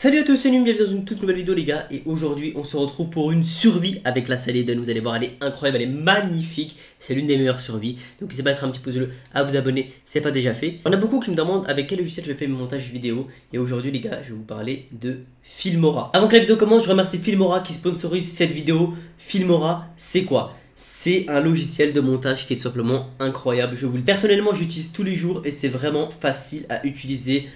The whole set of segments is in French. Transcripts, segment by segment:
Salut à tous, c'est Num, bienvenue dans une toute nouvelle vidéo les gars. Et aujourd'hui on se retrouve pour une survie avec la salle Eden Vous allez voir elle est incroyable, elle est magnifique. C'est l'une des meilleures survies. Donc n'hésitez pas à mettre un petit pouce bleu, à vous abonner, c'est pas déjà fait. On a beaucoup qui me demandent avec quel logiciel je fais mes montages vidéo. Et aujourd'hui les gars je vais vous parler de Filmora. Avant que la vidéo commence je remercie Filmora qui sponsorise cette vidéo. Filmora c'est quoi? C'est un logiciel de montage qui est tout simplement incroyable. Je vous le personnellement, j'utilise tous les jours et c'est vraiment facile à utiliser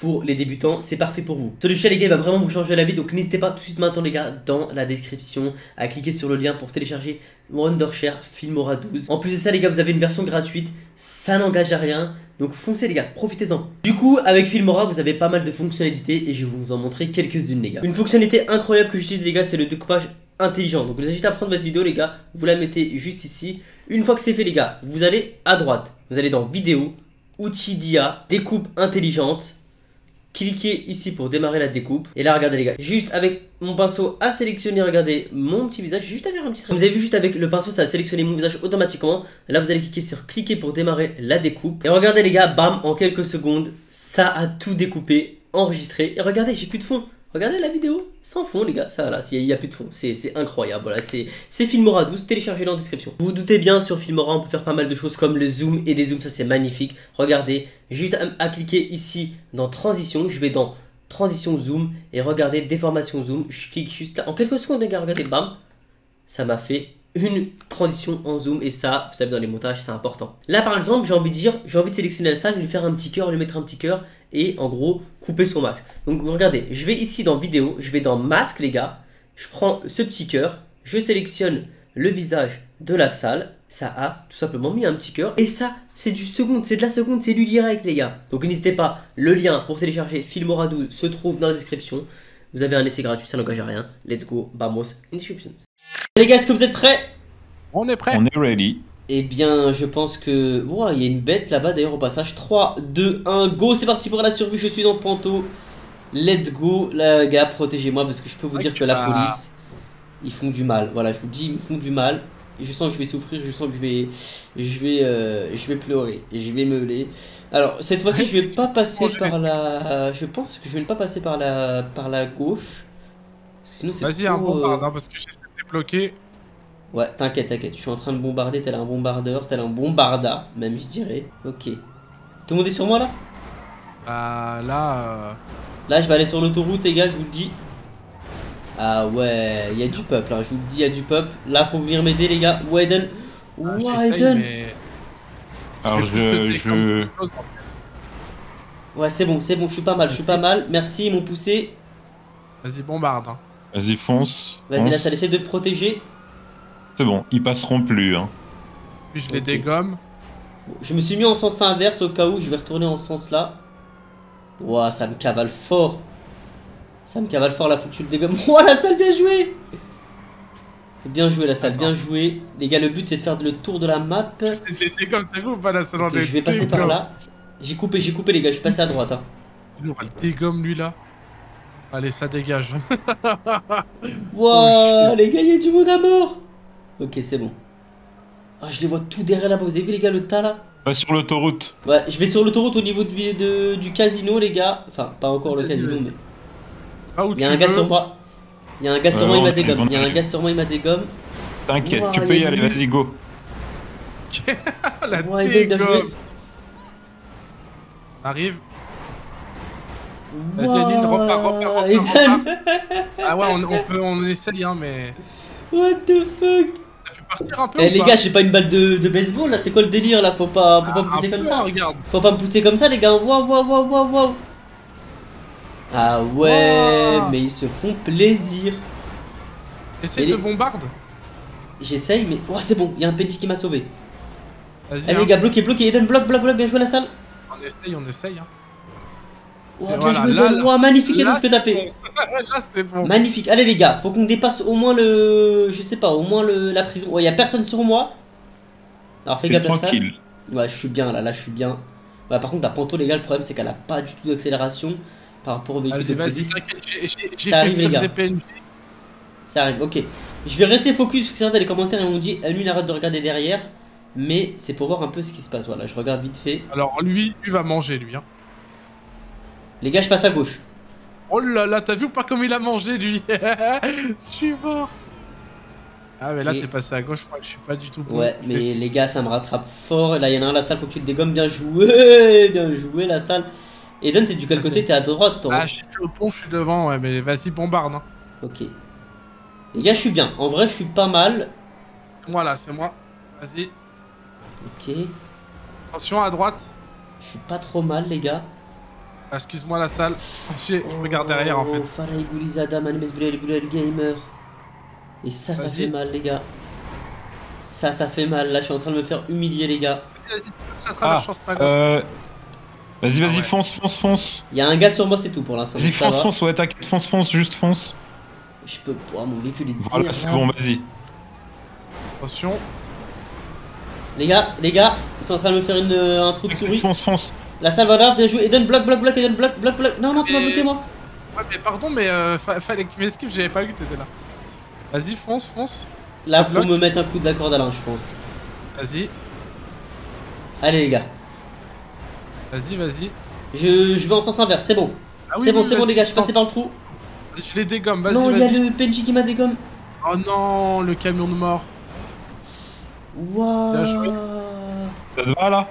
pour les débutants, c'est parfait pour vous. Ce logiciel les gars va vraiment vous changer la vie donc n'hésitez pas tout de suite maintenant les gars dans la description à cliquer sur le lien pour télécharger Wondershare Filmora 12. En plus de ça les gars vous avez une version gratuite, ça n'engage à rien donc foncez les gars, profitez-en. Du coup avec Filmora vous avez pas mal de fonctionnalités et je vais vous en montrer quelques-unes les gars. Une fonctionnalité incroyable que j'utilise les gars c'est le découpage intelligent. Donc vous avez juste à prendre votre vidéo les gars, vous la mettez juste ici. Une fois que c'est fait les gars, vous allez à droite, vous allez dans vidéo, outils d'IA, découpe intelligente cliquez ici pour démarrer la découpe. Et là, regardez les gars, juste avec mon pinceau à sélectionner, regardez mon petit visage, juste à faire un petit trait. Vous avez vu juste avec le pinceau, ça a sélectionné mon visage automatiquement. Là, vous allez cliquer sur cliquer pour démarrer la découpe. Et regardez les gars, bam, en quelques secondes, ça a tout découpé, enregistré. Et regardez, j'ai plus de fond. Regardez la vidéo, sans fond les gars, ça là, il n'y a plus de fond, c'est incroyable, c'est Filmora 12, téléchargez-le en description. Vous vous doutez bien, sur Filmora, on peut faire pas mal de choses comme le zoom et des zooms, ça c'est magnifique. Regardez, juste à, cliquer ici dans transition, je vais dans transition zoom et regardez déformation zoom, je clique juste là, en quelques secondes les gars, regardez, bam, ça m'a fait une transition en zoom et ça, vous savez dans les montages c'est important. Là par exemple j'ai envie de dire, j'ai envie de sélectionner la salle, je vais lui faire un petit cœur, lui mettre un petit cœur et en gros couper son masque. Donc regardez, je vais ici dans vidéo, je vais dans masque les gars, je prends ce petit cœur, je sélectionne le visage de la salle, ça a tout simplement mis un petit cœur et ça c'est du second, c'est de la seconde, c'est du direct les gars. Donc n'hésitez pas, le lien pour télécharger Filmora 12 se trouve dans la description. Vous avez un essai gratuit, ça n'engage à rien. Let's go, vamos, instructions. Les gars, est-ce que vous êtes prêts? On est prêts. On est ready. Eh bien, je pense que... Wow, il y a une bête là-bas d'ailleurs au passage. 3, 2, 1, go C'est parti pour la survie, je suis en panto. Let's go, les gars, protégez-moi parce que je peux vous dire que la police, ils font du mal. Voilà, je vous dis, ils me font du mal. Je sens que je vais souffrir, je sens que je vais, je vais, euh, je vais pleurer et je vais meuler. Alors cette fois-ci, je vais pas passer par la. Je pense que je vais ne pas passer par la, par la gauche. Sinon c'est. Vas-y, un bombard, hein, parce que j'essaie de bloquer. Ouais, t'inquiète, t'inquiète. Je suis en train de bombarder tel un bombardeur, tel un bombarda, même je dirais. Ok. Tout le monde est sur moi là? Bah là. Euh, là, je vais aller sur l'autoroute, les gars, je vous le dis. Ah ouais, il y a du peuple, hein, je vous le dis, il y a du peuple. Là, faut venir m'aider, les gars. Widen. Ah, Widen. Alors, je. je... Ouais, c'est bon, c'est bon, je suis pas mal, je suis pas mal. Merci, ils m'ont poussé. Vas-y, bombarde. Hein. Vas-y, fonce. Vas-y, là, ça essaie de te protéger. C'est bon, ils passeront plus. Hein. Puis je les dégomme. Je me suis mis en sens inverse au cas où je vais retourner en sens là. Ouah, ça me cavale fort. Ça me cavale fort là, faut que tu le dégommes. Ouah, la salle, bien joué Bien joué la salle, bien joué. Les gars, le but c'est de faire le tour de la map. comme t'as vu ou pas la salle okay, Je vais passer par là. J'ai coupé, j'ai coupé les gars, je suis passé à droite. Hein. On va le dégomme lui là. Allez, ça dégage. Ouah, les gars, il y a du monde à mort. Ok, c'est bon. Ah, je les vois tout derrière là-bas. Vous avez vu, les gars, le tas là sur l'autoroute. Ouais, je vais sur l'autoroute au niveau de, du casino, les gars. Enfin, pas encore le casino, mais. Ah, il y a un gars sur moi. Il y a un gars sur moi, il m'a dégomme. Il y a un gars sur moi, il m'a dégomme. T'inquiète, tu peux y aller, vas-y, go. La dégomme. Arrive. Vas-y, Aline, repars, repars, repars, Ah ouais, on, on, peut, on essaye, hein, mais... What the fuck? Eh les gars, j'ai pas une balle de, de, baseball là, c'est quoi le délire là? Faut pas, faut pas me ah, pousser comme ça. Regarde. Faut pas me pousser comme ça les gars. Waouh, waouh, waouh, waouh, waouh. Ah ouais, mais ils se font plaisir. Essaye de bombarde. J'essaye, mais. Oh, c'est bon, il y a un petit qui m'a sauvé. Vas-y. Allez, les gars, bloquez, bloquez. Eden, bloque, bloque, bloque, bien joué la salle. On essaye, on essaye. Hein. Oh, bien joué, Don. magnifique, Eden, ce que t'as fait. Magnifique. Allez les gars, faut qu'on dépasse au moins le, je sais pas, au moins le la prison. Il y a personne sur moi. Alors fais gaffe à ça. Ouais, je suis bien là, là je suis bien. Ouais, par contre la panto les gars, le problème c'est qu'elle a pas du tout d'accélération par rapport au véhicule de police. Ça arrive les gars. Ça arrive, ok. Je vais rester focus parce que certains dans les commentaires ils m'ont dit lui arrête de regarder derrière. Mais c'est pour voir un peu ce qui se passe. Voilà, je regarde vite fait. Alors lui, lui va manger lui. Hein. Les gars, je passe à gauche. Oh là là, t'as vu ou pas comme il a mangé lui Je suis mort. Ah mais là t'es passé à gauche, je crois que je suis pas du tout bon. Ouais, mais les gars, ça me rattrape fort. Et là, il y en a un, la salle, faut que tu te dégommes. Bien joué, bien joué, la salle. Eden, t'es du quel côté? T'es à droite, toi. hein Ah je suis le pont, je suis devant, ouais mais vas-y bombarde. Hein. Ok. Les gars, je suis bien. En vrai, je suis pas mal. Moi là, c'est moi. Vas-y. Ok. Attention à droite. Je suis pas trop mal, les gars. Excuse-moi la salle. Je, je regarde derrière en fait. Oh, Farai Goulizada, Manemes Gamer. Et ça, ça Vas-y. fait mal, les gars. Ça, ça fait mal. Là, je suis en train de me faire humilier, les gars. Vas-y, ça traverse, Ah, pas. Euh... Vas-y, vas-y, Ah ouais. fonce, fonce, fonce. Il y a un gars sur moi, c'est tout pour l'instant. Vas-y, fonce, va. fonce, ouais, t'inquiète, fonce, fonce, juste fonce. Je peux. Oh, mon véhicule est Voilà, c'est bon, vas-y. Attention. Les gars, les gars, ils sont en train de me faire une, euh, un trou de souris. Fonce, fonce. La salle va là, bien joué. Eden, bloc, bloc, bloc, Eden, bloc, bloc, bloc. Non, non, tu m'as bloqué, moi. Ouais mais pardon mais euh, fa- fallait que tu m'esquives, j'avais pas vu que t'étais là. Vas-y, fonce, fonce. Là, faut bloc. me mettre un coup de la corde à l'un, je pense. Vas-y, Allez, les gars. vas-y, vas-y. Je, je vais en sens inverse, c'est bon. Ah oui, c'est bon, oui, c'est bon, les gars, je suis passé par le trou. Je les dégomme, vas-y, Non, il y a le PNJ qui m'a dégomme. Oh non, le camion de mort. Waouh. Bien joué. Ça te va là?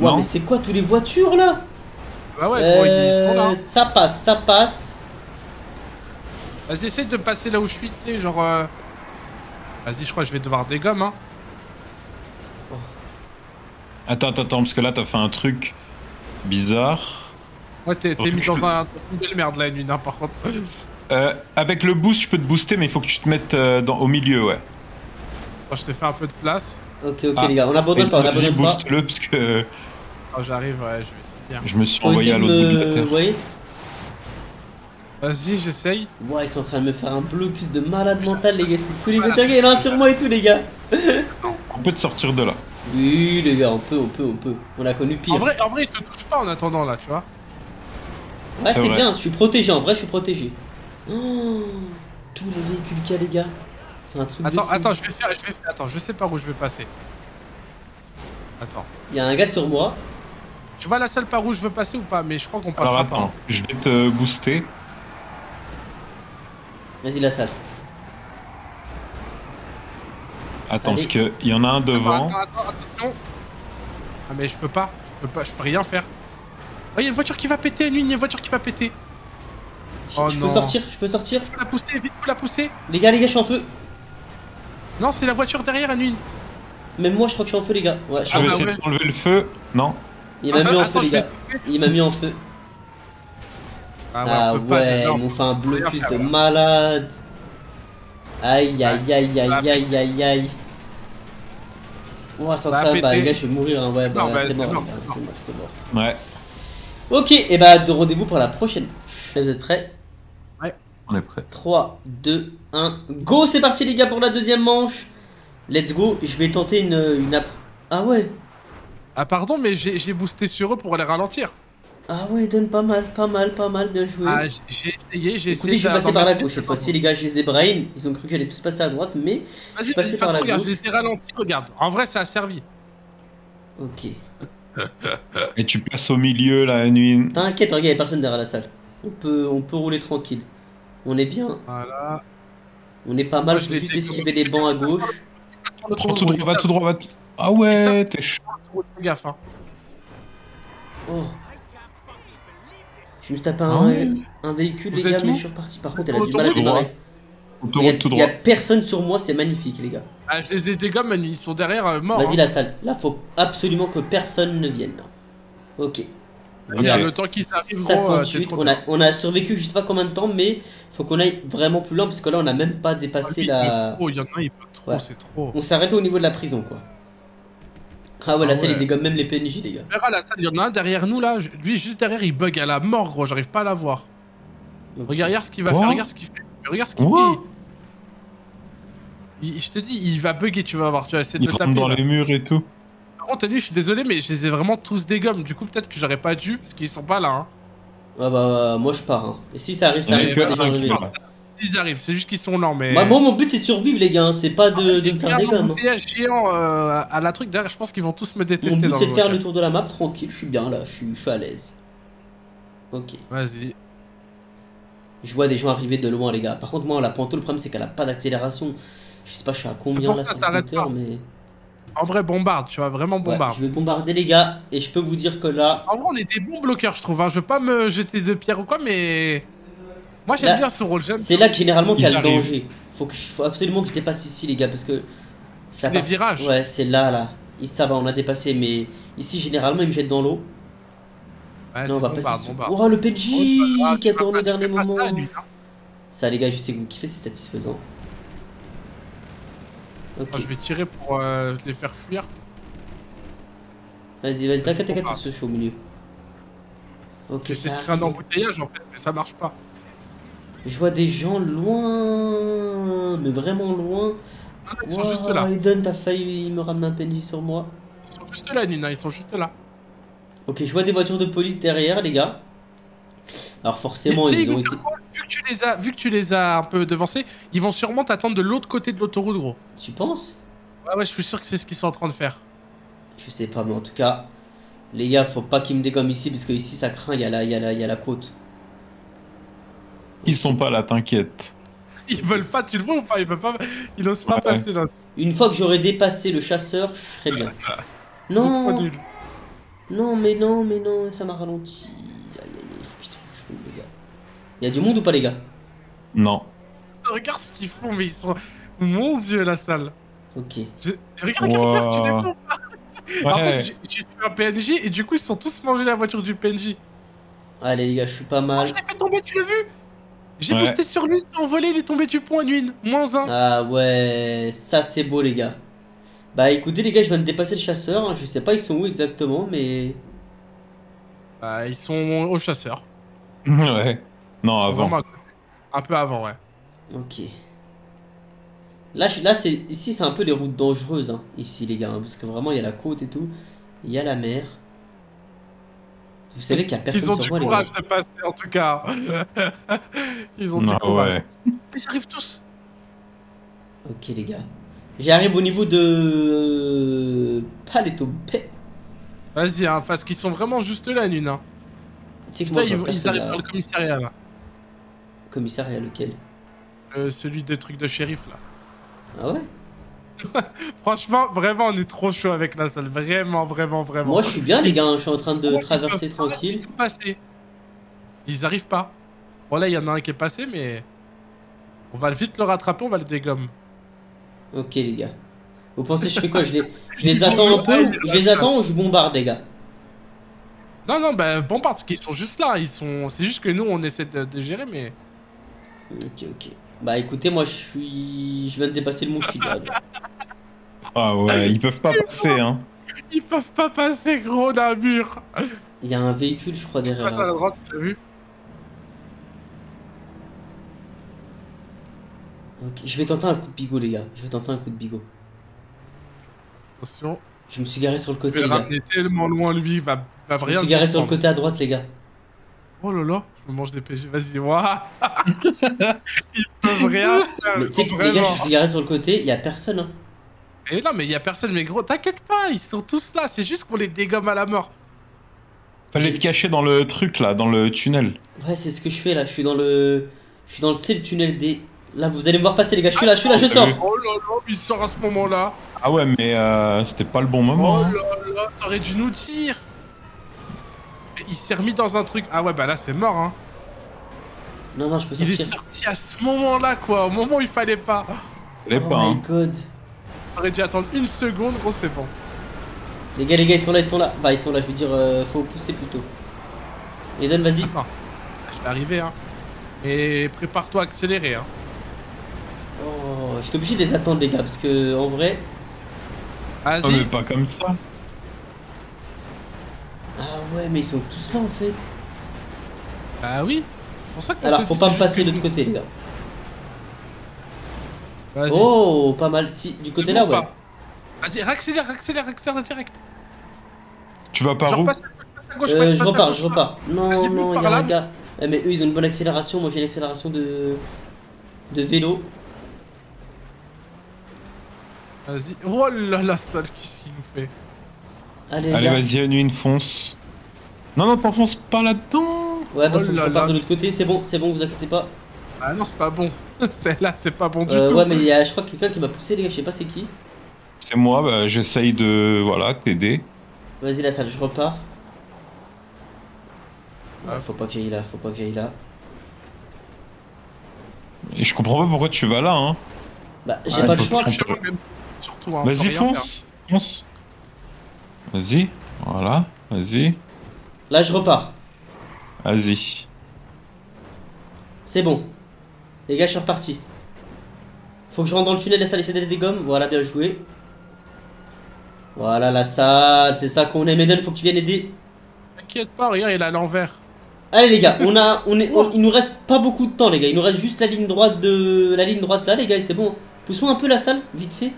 Non. mais c'est quoi tous les voitures là? Bah ouais, gros, ils sont là. Euh, Ça passe, ça passe. Vas-y, essaye de passer là où je suis, tu sais, genre... euh, Vas-y, je crois que je vais devoir dégommer, hein. Attends, attends, attends, parce que là, t'as fait un truc bizarre. Ouais, t'es t'es mis dans un... une belle merde, là, une nuit, hein, par contre. Euh, avec le boost, je peux te booster, mais il faut que tu te mettes euh, dans, au milieu, ouais. Moi, je te fais un peu de place. Ok, ok, Ah. les gars, on abandonne Et pas, on abandonne pas. booste-le, parce que Quand j'arrive, ouais, je vais essayer. je me suis envoyé à l'autre bout de la terre. Vas-y, j'essaye. Ouais, ils sont en train de me faire un blocus de malade mental, les gars. C'est tous les voitures. Il y en a un sur moi et tout, les gars. On peut te sortir de là. Oui, les gars, on peut, on peut, on peut. On a connu pire. En vrai, en vrai, il te touche pas en attendant, là, tu vois. ouais, c'est bien, je suis protégé. En vrai, je suis protégé. Oh, tous les véhicules qu'il y a, les gars. C'est un truc de Attends, fou. attends, je vais faire... Je vais faire... Attends, je sais par où je vais passer. Attends. Il y a un gars sur moi. Tu vois la salle par où je veux passer ou pas Mais je crois qu'on Alors passera pas. attends, je vais te booster. Vas-y, la salle. Attends, Allez. parce qu'il y en a un devant. Attends, attends, attention. Ah mais je peux pas, je peux pas, je peux rien faire. Oh, il y a une voiture qui va péter, une, il y a une voiture qui va péter. Je- Oh je non. peux sortir, je peux sortir. Faut la pousser, vite, faut la pousser. Les gars, les gars, je suis en feu. Non, c'est la voiture derrière, Anune. Même moi, je crois que je suis en feu, les gars. Ouais, je suis Je en vais feu. essayer ouais. d'enlever le feu. Non Il m'a mis en Attends, feu, les vais gars. Il m'a mis en feu. Ah ouais, Ah on peut pas, ouais, non, ils m'ont fait un blocus de malade. Aïe aïe aïe aïe aïe aïe aïe. Ouah, c'est en Ça train- bah les gars, je vais mourir. Hein. Ouais, bah, bah, c'est mort, c'est mort. c'est mort. Ouais, Ok, et bah, de rendez-vous pour la prochaine. Là, vous êtes prêts? On est prêt. 3, 2, 1, go C'est parti, les gars, pour la deuxième manche. Let's go. Je vais tenter une. une app- Ah ouais Ah pardon, mais j'ai j'ai boosté sur eux pour les ralentir. Ah ouais, donne pas mal, pas mal, pas mal, bien joué. Ah, j'ai- j'ai essayé, j'ai Écoutez, essayé. je suis passé par la gauche cette fois-ci, les gars, je les ai brain. Ils ont cru que j'allais tous passer à droite, mais. Vas-y, vas-y, regarde, gauche. je les ai ralentis, regarde. En vrai, ça a servi. Ok. Et tu passes au milieu là, nuit. T'inquiète, regarde, y'a personne derrière la salle. On peut, on peut rouler tranquille. On est bien, Voilà. on est pas mal, je l'ai juste esquiver les bancs à gauche. Prends tout droit, va tout droit, va tout. Ah ouais, t'es chaud. Fais gaffe, hein. Oh. Je me suis tapé Ah un, véhicule, Vous les gars, mais je suis reparti. Par contre, elle a du mal à démarrer. Il y a personne sur moi, c'est magnifique, les gars. Ah, je les ai dégommes, ils sont derrière, euh, morts. Vas-y, hein. la salle. Là, faut absolument que personne ne vienne. Ok. Le temps qu'ils arrivent, gros, euh, c'est 58, trop on a, on a survécu je sais pas combien de temps, mais faut qu'on aille vraiment plus loin parce que là on a même pas Ah, dépassé il la. trop, Il y en a un, il peut trop, Ouais. c'est trop. On s'est arrêté au niveau de la prison quoi. Ah ouais, Ah la salle ouais. il dégomme même les PNJ, les gars. Verras la salle, il y en a un derrière nous là. Lui, juste derrière, il bug à la mort, gros. J'arrive pas à la voir. Regarde, regarde ce qu'il va faire, regarde ce qu'il fait. Regarde ce qu'il fait. Il- je te dis, il va bugger, tu vas voir. Tu vas essayer de Il le taper. dans là. les murs et tout. Lui, je suis désolé, mais je les ai vraiment tous dégomme. Du coup, peut-être que j'aurais pas dû, parce qu'ils sont pas là. Hein. Ah bah, moi je pars. Hein. Et si ça arrive, ça arrive que pas. Ils arrivent, c'est juste qu'ils sont lents, mais. Moi, moi, mon but c'est de survivre, les gars. hein. C'est pas de, Ah, de j'ai me faire des gommes. hein. géant euh, à la truc derrière. Je pense qu'ils vont tous me Mon détester. but dans c'est de faire le tour de la map tranquille. Je suis bien là, je suis, je suis à l'aise. Ok. Vas-y. Je vois des gens arriver de loin, les gars. Par contre, moi, la Panto, le problème, c'est qu'elle a pas d'accélération. Je sais pas, je suis à combien là ça, sur le compteur, mais. En vrai, bombarde, tu vois, vraiment Ouais, bombarde. je vais bombarder, les gars. Et je peux vous dire que là. En vrai, on est des bons bloqueurs, je trouve. Hein. Je veux pas me jeter de pierre ou quoi, mais. Moi, j'aime bien ce rôle. J'aime C'est là que généralement qu'il y a Ils le danger. Faut, que je... faut absolument que je dépasse ici, les gars, parce que. ça les virages. Ouais, c'est là, là. Ça va, on a dépassé, mais ici, généralement, il me jette dans l'eau. Ouais, Non, on va passer. Oh, le PNJ Ah, qui le pas- tu dernier ça, moment. lui, hein. Ça, les gars, je sais que vous kiffez, c'est satisfaisant. Je vais tirer pour euh, les faire fuir. Vas-y, vas-y, t'inquiète, t'inquiète, je suis au milieu. Ok, J'essaie de créer un embouteillage en fait, mais ça marche pas. Je vois des gens loin, mais vraiment loin. Ah, ils sont juste là. Eden, t'as failli me ramener un PNJ sur moi. Ils sont juste là, Nina, ils sont juste là. Ok, je vois des voitures de police derrière, les gars. Alors forcément, ils ont été... que tu les as, vu que tu les as un peu devancés, ils vont sûrement t'attendre de l'autre côté de l'autoroute, gros. Tu penses? Ouais, ouais, je suis sûr que c'est ce qu'ils sont en train de faire. Je sais pas, mais en tout cas, les gars, faut pas qu'ils me dégomment ici, parce que ici, ça craint, il y, a la- y, a la- y a la côte. Ils sont pas là, t'inquiète. Ils veulent pas, tu le vois ou pas? Ils veulent pas, ils osent pas Ouais. passer là. Une fois que j'aurai dépassé le chasseur, je serai bien. Non, non, mais non, mais non, ça m'a ralenti. Aïe, aïe, aïe, faut que je trouve, les gars. Il y a du monde ou pas, les gars? Non. Regarde ce qu'ils font, mais ils sont. Mon dieu, la salle. Ok. Je- Regarde, regarde, regarde, tu les Wow. vois ou pas En fait, Ouais. j'ai tué un PNJ et du coup, ils sont tous mangé la voiture du PNJ. Allez, les gars, je suis pas Oh, mal. je l'ai fait tomber, tu l'as vu? J'ai Ouais. boosté sur lui, il s'est envolé, il est tombé du point d'une. Moins un. Ah ouais, ça c'est beau, les gars. Bah écoutez, les gars, je viens de dépasser le chasseur. hein. Je sais pas, ils sont où exactement, mais. Bah, ils sont au chasseur. Ouais. Non, avant. vraiment. Un peu avant, ouais. Ok. Là, je- là c'est ici, c'est un peu les routes dangereuses, hein, ici, les gars, hein, parce que vraiment, il y a la côte et tout, il y a la mer. Vous savez qu'il y a personne Ils ont sur du moi, courage de passer, en tout cas. ils ont du courage. ouais. Ils arrivent tous. Ok, les gars. J'arrive au niveau de Paleto Bay. Vas-y, hein, parce qu'ils sont vraiment juste là, Nune. Hein. Tu sais que Putain, ils, ils arrivent par le commissariat, là. Commissariat, lequel Euh, celui des trucs de shérif, là. Ah ouais Franchement, vraiment, on est trop chaud avec la salle. Vraiment, vraiment, vraiment. Moi, je suis bien, les gars, hein, je suis en train de ils traverser pas tranquille. tout passer. Ils arrivent pas. Bon, là, il y en a un qui est passé, mais. On va vite le rattraper, on va le dégommer. Ok, les gars. Vous pensez, je fais quoi? Je les, je les attends un peu Je les attends ou je bombarde, les gars? Non, non, bah, bon, parce qu'ils sont juste là. Ils sont. C'est juste que nous, on essaie de, de gérer, mais. Ok, ok. Bah écoutez, moi je suis. Je viens de dépasser le là. Ah ouais, ils peuvent pas passer, hein. Ils peuvent pas passer, gros, d'un mur. Il y a un véhicule, je crois, Passe derrière. à la là. droite, tu l'as vu Ok, Je vais tenter un coup de bigot, les gars. Je vais tenter un coup de bigot. Attention. Je me suis garé sur le Je côté, vais les le gars. ramener tellement loin, lui. Il va, va Je me rien suis garé sur le côté à droite, les gars. Oh là là, je me mange des PG. Vas-y, waouh Ils peuvent rien faire. Mais tu sais que, les gars, je suis garé sur le côté, il y a personne, hein. Et non, mais il y a personne, mais gros, t'inquiète pas, ils sont tous là. C'est juste qu'on les dégomme à la mort. Fallait te cacher dans le truc là, dans le tunnel. Ouais, c'est ce que je fais là. Je suis dans le. Je suis dans le, tu sais, le tunnel des. Là, vous allez me voir passer, les gars. Je suis là, je suis là, je sors. Oh là là, il sort à ce moment-là. Ah ouais, mais euh, c'était pas le bon moment. Oh hein. là là, t'aurais dû nous dire. Il s'est remis dans un truc. Ah ouais, bah là, c'est mort, hein. Non, non, je peux Il est sortir. sorti à ce moment-là, quoi. Au moment où il fallait pas. Fallait Oh pas, my hein. god. T'aurais dû attendre une seconde, gros, c'est bon. Les gars, les gars, ils sont là, ils sont là. Bah, ils sont là, je veux dire, euh, faut pousser plutôt. Eden, vas-y. Attends, je vais arriver, hein. Et prépare-toi à accélérer, hein. Oh, je suis obligé de les attendre, les gars, parce que en vrai. Oh, Vas-y. mais pas comme ça. Ah ouais, mais ils sont tous là en fait. Bah oui. Pour ça qu'on Alors, faut pas me passer de l'autre côté, les gars. Oh, pas mal. Si, du côté bon là, ou ouais. pas Vas-y, accélère, accélère, accélère direct. Tu vas par Genre où passe à gauche, passe à gauche, Euh, passe je repars, je repars. Non, non, par il y a là. un gars. Eh, mais eux, ils ont une bonne accélération. Moi, j'ai une accélération de. de vélo. Vas-y. Oh là là, sale, qu'est-ce qu'il nous fait Allez, Allez, vas-y, une fonce. Non, non, t'enfonces pas là-dedans. Ouais, bah Oh faut que je là reparte là. de l'autre côté, c'est bon, c'est bon, vous inquiétez pas. Ah non, c'est pas bon. c'est là, c'est pas bon du Euh, tout. ouais, mais il y a, je crois, quelqu'un qui m'a poussé, les gars, je sais pas c'est qui. C'est moi, bah, j'essaye de voilà t'aider. Vas-y, la salle, je repars. Ouais, faut pas que j'aille là, faut pas que j'aille là. Et je comprends pas pourquoi tu vas là, hein. Bah, j'ai Ah, pas le choix. Surtout, hein, Vas-y, faire. fonce, fonce. Vas-y, voilà, vas-y, Là, je repars. vas-y. C'est bon. Les gars, je suis reparti. Faut que je rentre dans le tunnel, la salle essaie d'aider des gommes. Voilà, bien joué. Voilà la salle, c'est ça qu'on aime. Eden, faut que tu viennes aider. T'inquiète pas, regarde, il est à l'envers. Allez les gars, on a, on est, on- il nous reste pas beaucoup de temps les gars. Il nous reste juste la ligne droite de, la ligne droite là les gars et c'est bon. Pousse-moi un peu la salle, vite fait.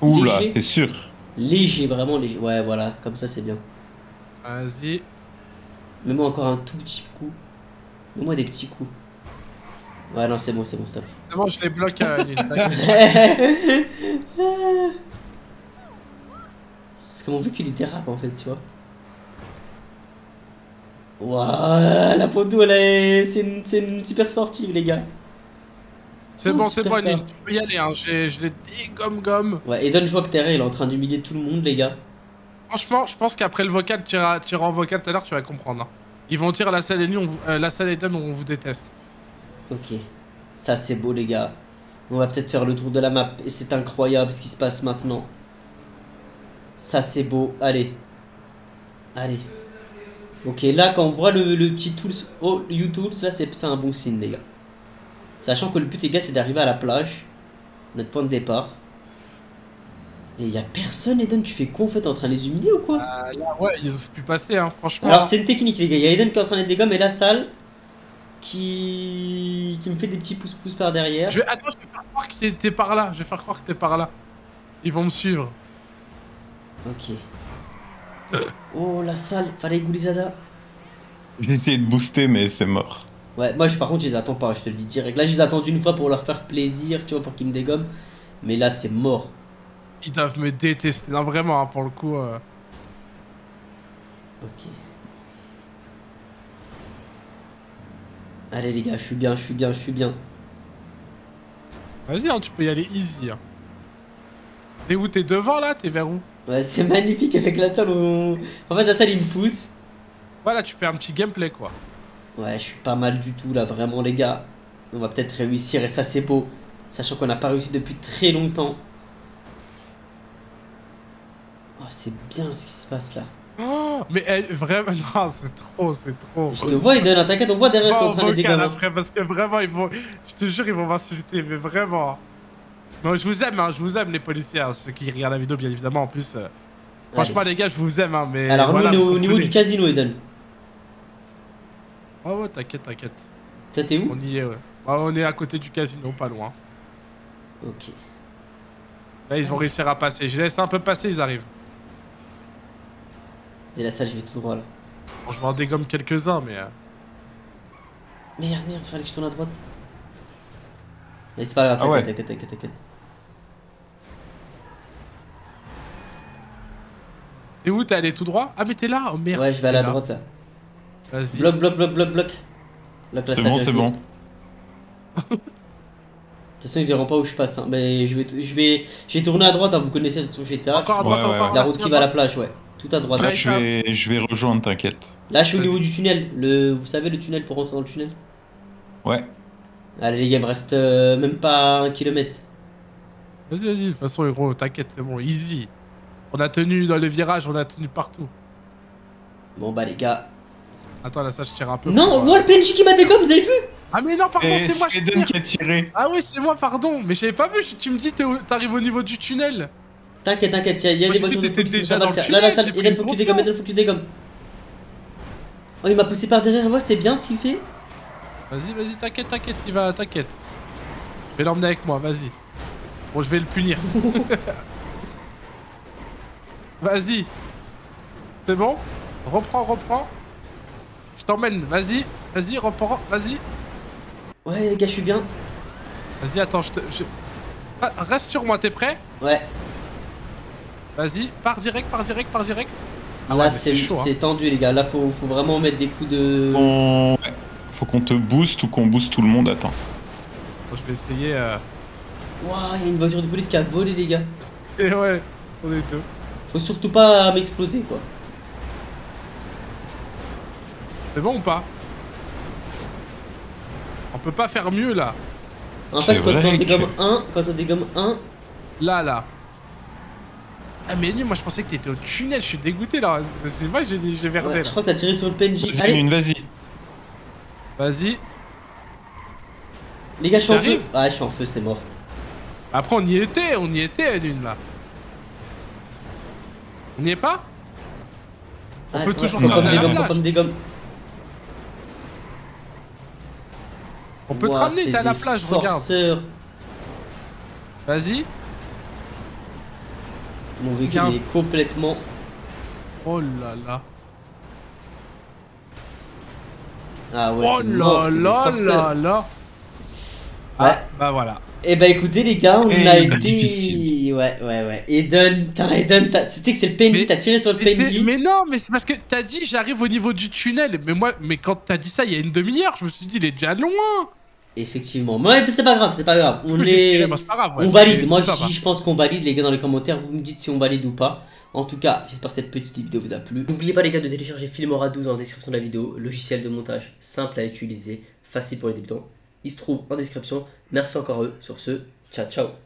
Oula, Léger. t'es sûr? Léger, vraiment léger. Ouais, voilà, comme ça c'est bien. Vas-y. Mets-moi encore un tout petit coup. Mets-moi des petits coups. Ouais, non, c'est bon, c'est bon, stop. C'est bon, je les bloque à Nul, t'inquiète. C'est comme on veut qu'il dérape en fait, tu vois. Ouah, la poteau, elle est... c'est une, c'est une super sportive, les gars. C'est Oh, bon, c'est super bon, tu peux y aller, hein. j'ai- je l'ai dégomme-gomme. Ouais, Eden, je vois que derrière, il est en train d'humilier tout le monde, les gars. Franchement, je pense qu'après le vocal, tu en vocal tout à l'heure, tu vas comprendre. hein. Ils vont dire la salle et euh, la salle Eden, on vous déteste. Ok, ça c'est beau, les gars. On va peut-être faire le tour de la map et c'est incroyable ce qui se passe maintenant. Ça c'est beau, allez. Allez. Ok, là quand on voit le, le petit tools, oh, U-Tools, là c'est un bon signe, les gars. Sachant que le but, les gars, c'est d'arriver à la plage, notre point de départ. Et il y a personne, Eden, tu fais quoi en fait T'es en train de les humilier ou quoi? Ah, là, ouais, ils osent plus passer, hein, franchement. Alors c'est une technique les gars, il y a Eden qui est en train d'être des gommes et la salle qui... qui me fait des petits pouces-pouces par derrière. Je vais... Attends, je vais faire croire que t'es- t'es par là. Je vais faire croire que t'es par là. Ils vont me suivre. Ok. Oh la salle, fallait Goulizada. J'ai essayé de booster, mais c'est mort. Ouais, moi je, par contre je les attends pas, je te le dis direct. Là je les attends une fois pour leur faire plaisir, tu vois, pour qu'ils me dégomment. Mais là c'est mort. Ils doivent me détester. Non, vraiment, hein, pour le coup. euh, Ok. Allez les gars, je suis bien, je suis bien, je suis bien. Vas-y, hein, tu peux y aller easy. Hein. T'es où T'es devant là? T'es vers où? Ouais, c'est magnifique avec la salle. On... En fait, la salle il me pousse. Voilà, tu fais un petit gameplay quoi. Ouais, je suis pas mal du tout là, vraiment les gars. On va peut-être réussir et ça c'est beau. Sachant qu'on n'a pas réussi depuis très longtemps. Oh, c'est bien ce qui se passe là. Oh, mais elle, vraiment, non, c'est trop, c'est trop. Je te vois, Eden, hein, t'inquiète, on voit derrière qu'on vocal dégommer. après parce que vraiment ils vont, je te jure ils vont m'insulter mais vraiment. Bon, je vous aime, hein, je vous aime les policiers, hein, ceux qui regardent la vidéo bien évidemment en plus. euh, franchement les gars je vous aime hein, mais. Alors, voilà, nous, on est au niveau du casino, Eden. Oh ouais t'inquiète t'inquiète, Ça, t'es où? On y est ouais. Ah, on est à côté du casino, pas loin. Ok. Là ils vont réussir à passer, je les laisse un peu passer, ils arrivent. Et là, ça, je vais tout droit là. Bon, je m'en dégomme quelques-uns mais. euh, Merde, merde, fallait que je tourne à droite. Mais c'est pas grave, Ah t'inquiète, ouais. t'inquiète, t'inquiète, t'inquiète. T'es où T'es allé tout droit? Ah mais t'es là Oh merde Ouais, je vais aller à là. droite là. Vas-y. Bloc, bloc, bloc, bloc, bloc. Bloc, la C'est salle, bon, bien c'est bon. De toute façon, ils verront pas où je passe. Hein. Mais je vais, je vais, j'ai tourné à droite. Hein. Vous connaissez de toute façon, GTA. Encore à droite, ouais, encore ouais. La route qui va à la plage, ouais. Tout à droite. Là, je vais, je vais rejoindre, t'inquiète. Là, je suis au niveau du tunnel. Le, vous savez, le tunnel pour rentrer dans le tunnel? Ouais. Allez, les gars, il me reste euh, même pas un kilomètre. Vas-y, vas-y, de toute façon, héros, t'inquiète, c'est bon, easy. On a tenu dans les virages, on a tenu partout. Bon, bah, les gars. Attends, là, ça, je tire un peu. Non, pour, euh, moi, le PNJ qui m'a dégomme, vous avez vu? Ah, mais non, pardon, Et c'est moi, je tire. qui a tiré. Ah, oui, c'est moi, pardon. Mais j'avais pas vu, tu me dis, t'arrives au niveau du tunnel. T'inquiète, t'inquiète, il y a, il des voitures de police. Là, Eden, une faut que tu dégommes, place. faut que tu dégommes. Oh, il m'a poussé par derrière, ouais, c'est bien ce qu'il fait. Vas-y, vas-y, t'inquiète, t'inquiète, il va, t'inquiète. Je vais l'emmener avec moi, vas-y. Bon, je vais le punir. vas-y. C'est bon? Reprends, reprends. Je t'emmène, vas-y, vas-y, reprends, vas-y. Ouais, les gars, je suis bien. Vas-y, attends, je te. je- Ah, Reste sur moi, t'es prêt? Ouais, Vas-y, pars direct, pars direct, pars direct. Ah ouais, Là, c'est chaud, hein. c'est tendu, les gars. Là, faut, faut vraiment mettre des coups de. On- ouais. Faut qu'on te booste ou qu'on booste tout le monde. Attends. Je vais essayer. euh, Waouh, il y a une voiture de police qui a volé, les gars. Et ouais, on est deux. Faut surtout pas m'exploser, quoi. C'est bon ou pas? On peut pas faire mieux là. En fait, quand on dégomme un, quand on dégomme un, Là, là. Ah mais lui, moi je pensais que t'étais au tunnel, je suis dégoûté là. Je sais pas, j'ai j'ai verdé ouais, là. je crois que t'as tiré sur le PNJ. Vas-y, Allez, une, vas-y. Vas-y. les gars, je suis en feu. J'arrive. Ah, je suis en feu, c'est mort. Après on y était, on y était l'une là. On n'y est pas? On peut toujours faut faire pas me de la dégomme, faut plage. pas me dégomme. On peut te Ouah, ramener, c'est t'es à la des plage, regarde. forceurs. Vas-y. Mon véhicule Bien. est complètement. Oh là là. Ah ouais, oh là des là forceurs. là là. Ouais. Ah, bah voilà. Eh bah écoutez les gars, on Eh, a été... difficile. Ouais, ouais, ouais. Eden, t'as Eden, t'as... C'était que c'est le PNJ, t'as tiré sur le Mais, PNJ. mais non, mais c'est parce que t'as dit j'arrive au niveau du tunnel. Mais moi, mais quand t'as dit ça il y a une demi-heure, je me suis dit il est déjà loin. Effectivement. Mais ouais, c'est pas grave, c'est pas grave. On est... tiré, bah, c'est pas grave. ouais, on valide, moi je, dis- je pense qu'on valide les gars dans les commentaires, vous me dites si on valide ou pas. En tout cas, j'espère que cette petite vidéo vous a plu. N'oubliez pas les gars de télécharger Filmora 12 en description de la vidéo, logiciel de montage simple à utiliser, facile pour les débutants. Il se trouve en description. Merci encore à eux. Sur ce, ciao ciao.